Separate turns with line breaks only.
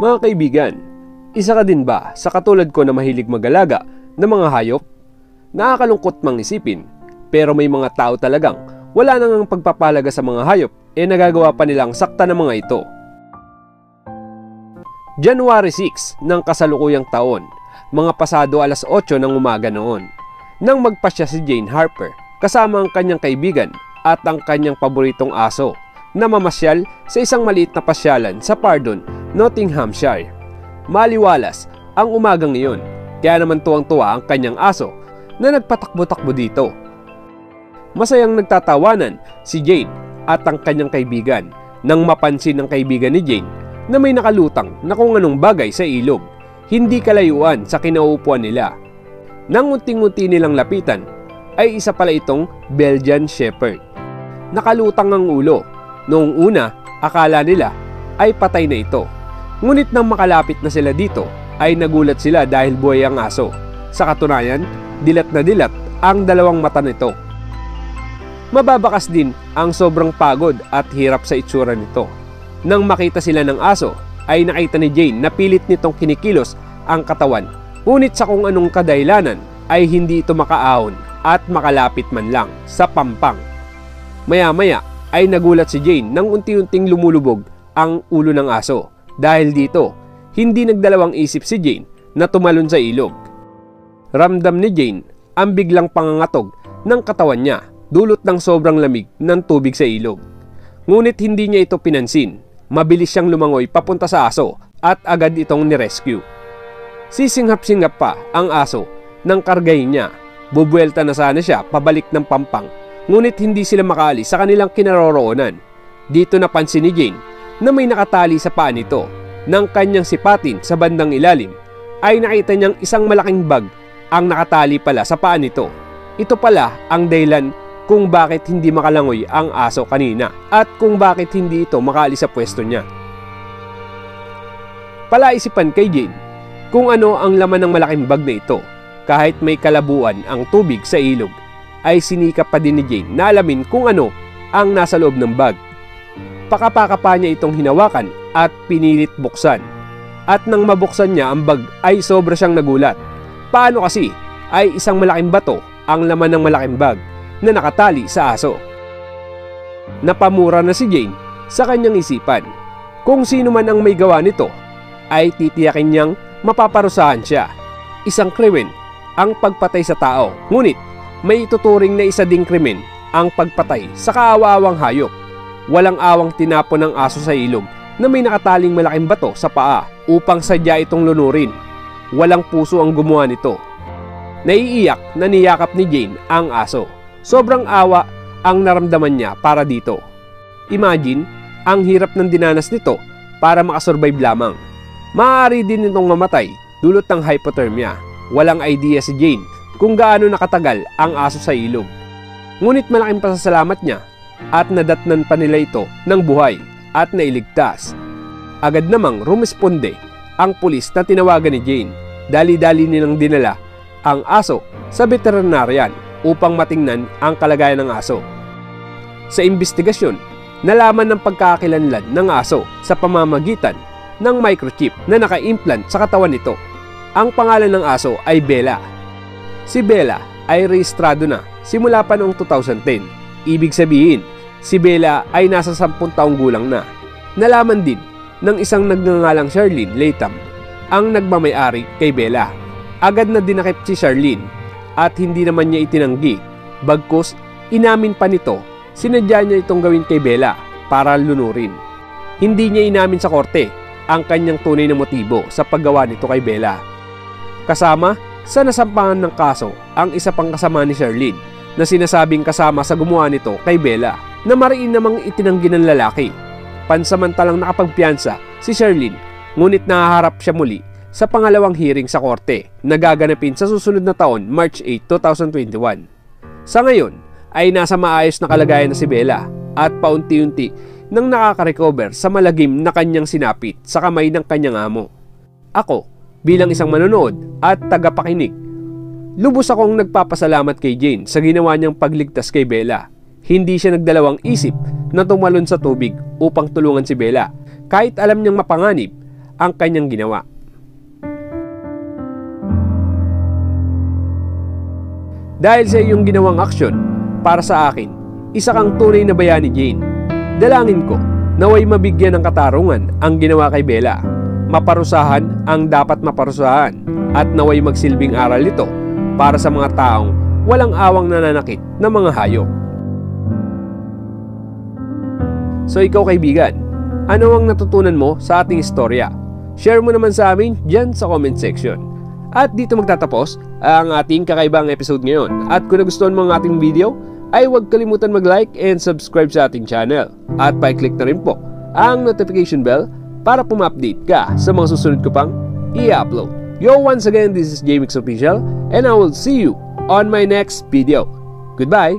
Mga kaibigan, isa ka din ba sa katulad ko na mahilig magalaga ng mga hayop? Nakakalungkot mang isipin, pero may mga tao talagang wala nang pagpapalaga sa mga hayop e nagagawa pa nilang sakta ng mga ito. January 6 ng kasalukuyang taon, mga pasado alas 8 ng umaga noon, nang magpasya si Jane Harper kasama ang kanyang kaibigan at ang kanyang paboritong aso na mamasyal sa isang maliit na pasyalan sa Pardon, Nottinghamshire. Maliwalas ang umagang iyon, kaya naman tuwang-tuwa ang kanyang aso na nagpatakbo-takbo dito. Masayang nagtatawanan si Jane at ang kanyang kaibigan nang mapansin ng kaibigan ni Jane na may nakalutang na kung anong bagay sa ilog, hindi kalayuan sa kinaupuan nila. Nang unting-unti nilang lapitan, ay isa pala itong Belgian Shepherd. Nakalutang ang ulo. Noong una, akala nila ay patay na ito. Ngunit nang makalapit na sila dito, ay nagulat sila dahil buhay ang aso. Sa katunayan, dilat na dilat ang dalawang mata nito. Mababakas din ang sobrang pagod at hirap sa itsura nito nang makita sila ng aso, ay nakita ni Jane na pilit nitong kinikilos ang katawan. Ngunit sa kung anong kadahilanan ay hindi ito makaahon at makalapit man lang sa pampang. Maya-maya ay nagulat si Jane nang unti-unting lumulubog ang ulo ng aso. Dahil dito, hindi nagdalawang isip si Jane na tumalon sa ilog. Ramdam ni Jane ang biglang pangangatog ng katawan niya dulot ng sobrang lamig ng tubig sa ilog. Ngunit hindi niya ito pinansin mabilis siyang lumangoy papunta sa aso at agad itong nirescue. Sisinghap-singhap pa ang aso nang kargay niya. Bubuelta na sana siya pabalik ng pampang ngunit hindi sila makaalis sa kanilang kinaroroonan. Dito napansin ni Jane na may nakatali sa paa nito ng kanyang sipatin sa bandang ilalim ay nakita niyang isang malaking bag ang nakatali pala sa paa nito. Ito pala ang dahilan kung bakit hindi makalangoy ang aso kanina at kung bakit hindi ito makaalis sa pwesto niya. Palaisipan kay Jane kung ano ang laman ng malaking bag na ito. Kahit may kalabuan ang tubig sa ilog, ay sinikap pa din ni Jane na alamin kung ano ang nasa loob ng bag. Pakapaka pa niya itong hinawakan at pinilit buksan. At nang mabuksan niya ang bag ay sobra siyang nagulat. Paano kasi ay isang malaking bato ang laman ng malaking bag na nakatali sa aso. Napamura na si Jane sa kanyang isipan. Kung sino man ang may gawa nito, ay titiyakin niyang mapaparusahan siya. Isang krimen ang pagpatay sa tao. Ngunit may ituturing na isa ding krimen ang pagpatay sa kaawawang hayop. Walang awang tinapon ng aso sa ilog na may nakataling malaking bato sa paa upang sadya itong lunurin. Walang puso ang gumawa nito. Naiiyak na niyakap ni Jane ang aso. Sobrang awa ang naramdaman niya para dito. Imagine, ang hirap ng dinanas nito para makasurvive lamang. Maaari din nitong mamatay dulot ng hypothermia. Walang idea si Jane kung gaano nakatagal ang aso sa ilog. Ngunit malaking pasasalamat niya at nadatnan pa nila ito ng buhay at nailigtas. Agad namang rumesponde ang pulis na tinawagan ni Jane. Dali-dali nilang dinala ang aso sa veterinarian upang matingnan ang kalagayan ng aso. Sa investigasyon, nalaman ng pagkakakilanlan ng aso sa pamamagitan ng microchip na naka-implant sa katawan nito. Ang pangalan ng aso ay Bella. Si Bella ay rehistrado na simula pa noong 2010. Ibig sabihin, si Bella ay nasa 10 taong gulang na. Nalaman din ng isang nagngangalang Charlene Latham ang nagmamayari kay Bella. Agad na dinakip si Charlene at hindi naman niya itinanggi. Bagkus, inamin pa nito, sinadya niya itong gawin kay Bella para lunurin. Hindi niya inamin sa korte ang kanyang tunay na motibo sa paggawa nito kay Bella. Kasama sa nasampangan ng kaso ang isa pang kasama ni Sherlyn na sinasabing kasama sa gumawa nito kay Bella na mariin namang itinanggi ng lalaki. Pansamantalang nakapagpiyansa si Sherlyn ngunit nahaharap siya muli sa pangalawang hearing sa korte na gaganapin sa susunod na taon, March 8, 2021. Sa ngayon, ay nasa maayos na kalagayan na si Bella at paunti-unti nang nakaka-recover sa malagim na kanyang sinapit sa kamay ng kanyang amo. Ako, bilang isang manonood at tagapakinig, lubos akong nagpapasalamat kay Jane sa ginawa niyang pagligtas kay Bella. Hindi siya nagdalawang isip na tumalon sa tubig upang tulungan si Bella. Kahit alam niyang mapanganib ang kanyang ginawa. Dahil sa iyong ginawang aksyon, para sa akin, isa kang tunay na bayani Jane. Dalangin ko, naway mabigyan ng katarungan ang ginawa kay Bella. Maparusahan ang dapat maparusahan at naway magsilbing aral ito para sa mga taong walang awang nananakit ng mga hayop. So ikaw kaibigan, ano ang natutunan mo sa ating istorya? Share mo naman sa amin dyan sa comment section. At dito magtatapos ang ating kakaibang episode ngayon. At kung nagustuhan mo ang ating video, ay huwag kalimutan mag-like and subscribe sa ating channel. At pa-click na rin po ang notification bell para puma-update ka sa mga susunod ko pang i-upload. Yo, once again, this is JMix Official and I will see you on my next video. Goodbye!